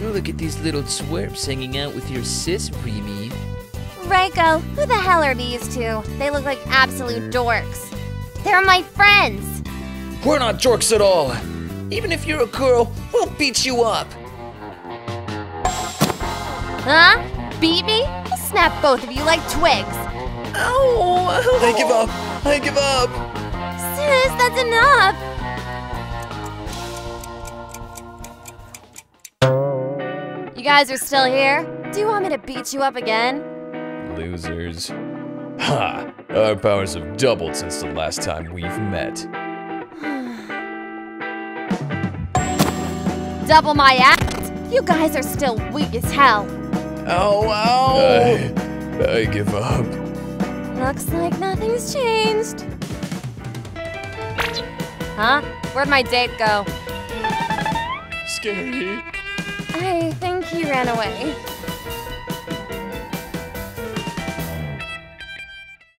Look at these little twerps hanging out with your sis, Remy. Reiko, who the hell are these two? They look like absolute dorks. They're my friends. We're not dorks at all. Even if you're a girl, we'll beat you up. Huh? Beat me? I'll snap both of you like twigs. Ow! I give up. I give up. Sis, that's enough. You guys are still here? Do you want me to beat you up again? Losers. Ha! Our powers have doubled since the last time we've met. Double my act? You guys are still weak as hell. Oh, ow, ow! I, I give up. Looks like nothing's changed. Huh? Where'd my date go? Scary. I think he ran away.